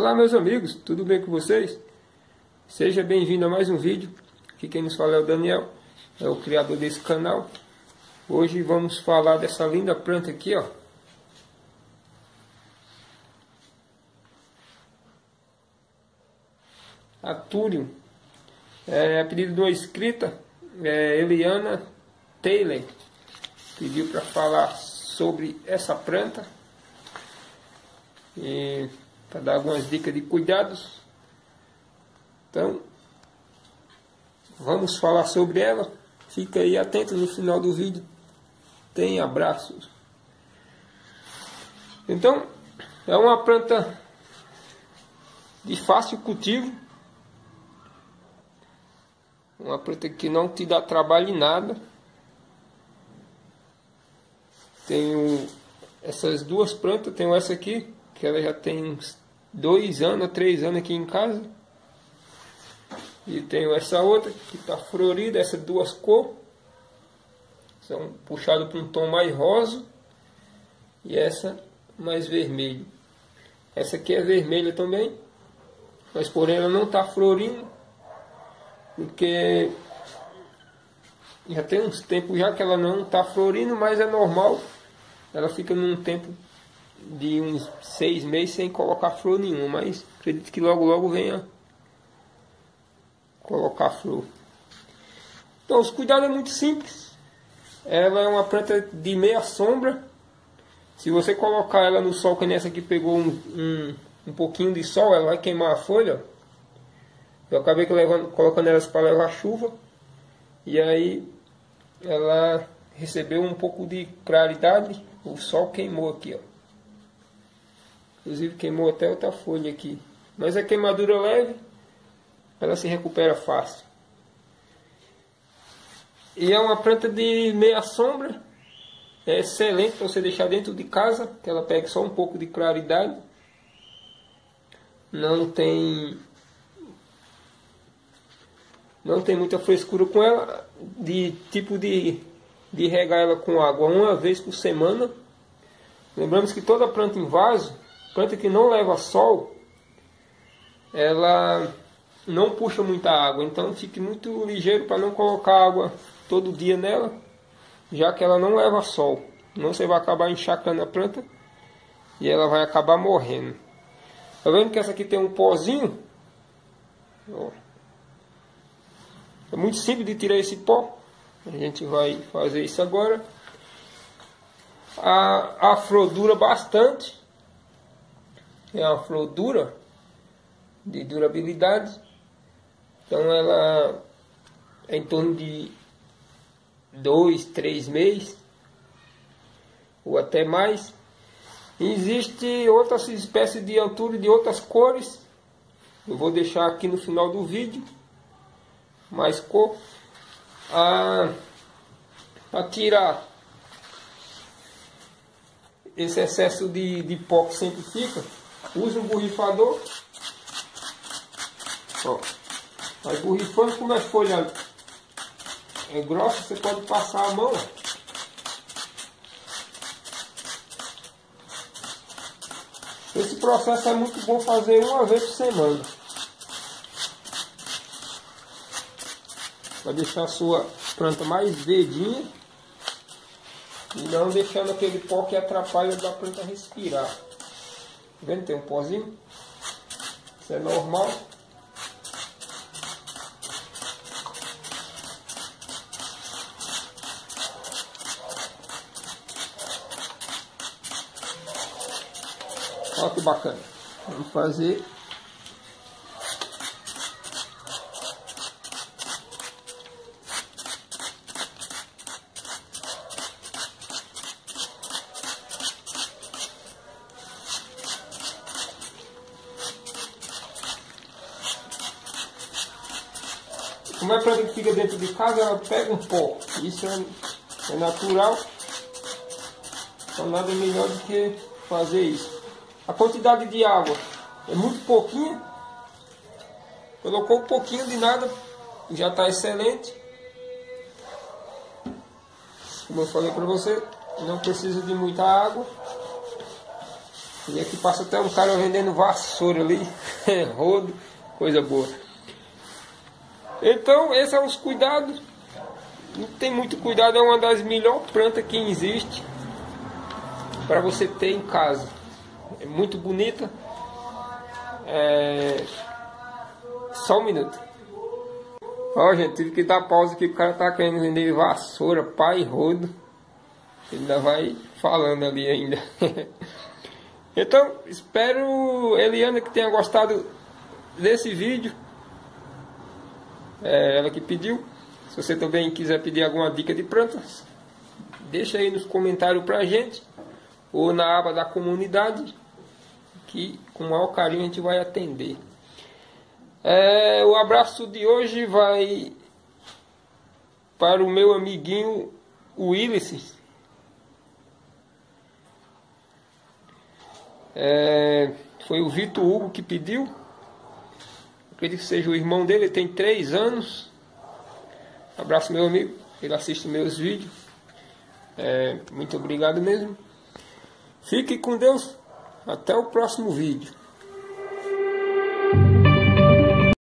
Olá meus amigos, tudo bem com vocês? Seja bem-vindo a mais um vídeo. Aqui quem nos fala é o Daniel, é o criador desse canal. Hoje vamos falar dessa linda planta aqui, ó. Atúrio. É a pedido de uma inscrita, é Eliana Taylor. Pediu para falar sobre essa planta. E para dar algumas dicas de cuidados. Então, vamos falar sobre ela. Fica aí atento no final do vídeo. Tem abraços. Então, é uma planta de fácil cultivo. Uma planta que não te dá trabalho em nada. Tenho essas duas plantas, tenho essa aqui, que ela já tem uns dois anos, três anos aqui em casa. E tenho essa outra que está florida, essas duas cores. São puxadas para um tom mais rosa. E essa mais vermelho. Essa aqui é vermelha também. Mas porém ela não está florindo. Porque já tem uns tempos já que ela não está florindo, mas é normal. Ela fica num tempo de uns seis meses sem colocar flor nenhuma, mas acredito que logo logo venha colocar flor. Então os cuidados é muito simples. Ela é uma planta de meia sombra. Se você colocar ela no sol, que nessa aqui pegou um, um, um pouquinho de sol, ela vai queimar a folha. Eu acabei levando, colocando elas para levar chuva. E aí ela recebeu um pouco de claridade. O sol queimou aqui, ó. Inclusive queimou até outra folha aqui. Mas a queimadura leve, ela se recupera fácil. E é uma planta de meia sombra. É excelente para você deixar dentro de casa, que ela pega só um pouco de claridade. Não tem não tem muita frescura com ela, de tipo de, de regar ela com água uma vez por semana. Lembramos que toda planta em vaso planta que não leva sol, ela não puxa muita água, então fique muito ligeiro para não colocar água todo dia nela, já que ela não leva sol. Não você vai acabar encharcando a planta e ela vai acabar morrendo. Tá vendo que essa aqui tem um pozinho? Ó. É muito simples de tirar esse pó. A gente vai fazer isso agora. A, a dura bastante é uma flor dura, de durabilidade. Então ela é em torno de dois, três meses, ou até mais. Existe outras espécies de altura de outras cores. Eu vou deixar aqui no final do vídeo. Mais cor. Ah, Para tirar esse excesso de, de pó que sempre fica Use um borrifador. Ó. Vai borrifando como a folha é grossa, você pode passar a mão. Esse processo é muito bom fazer uma vez por semana. Vai deixar a sua planta mais verdinha. E não deixando aquele pó que atrapalha da planta respirar. Tá vendo? Tem um pozinho. Isso é normal. Olha que bacana. Vamos fazer Como é planta que fica dentro de casa, ela pega um pó. Isso é, é natural. Então nada melhor do que fazer isso. A quantidade de água é muito pouquinho. Colocou um pouquinho de nada, já está excelente. Como eu falei para você, não precisa de muita água. E aqui passa até um cara vendendo vassoura ali, rodo, coisa boa. Então, esses são os cuidados. Não tem muito cuidado, é uma das melhores plantas que existe para você ter em casa. É muito bonita. É... Só um minuto. Ó, gente, tive que dar pausa aqui, o cara tá querendo vender vassoura, pai rodo. Ele ainda vai falando ali ainda. então, espero, Eliana, que tenha gostado desse vídeo. É ela que pediu. Se você também quiser pedir alguma dica de plantas, deixa aí nos comentários pra gente. Ou na aba da comunidade. Que com o maior carinho a gente vai atender. É, o abraço de hoje vai para o meu amiguinho Willis. É, foi o Vitor Hugo que pediu. Acredito que seja o irmão dele, ele tem 3 anos. Abraço meu amigo, ele assiste meus vídeos. É, muito obrigado mesmo. Fique com Deus. Até o próximo vídeo.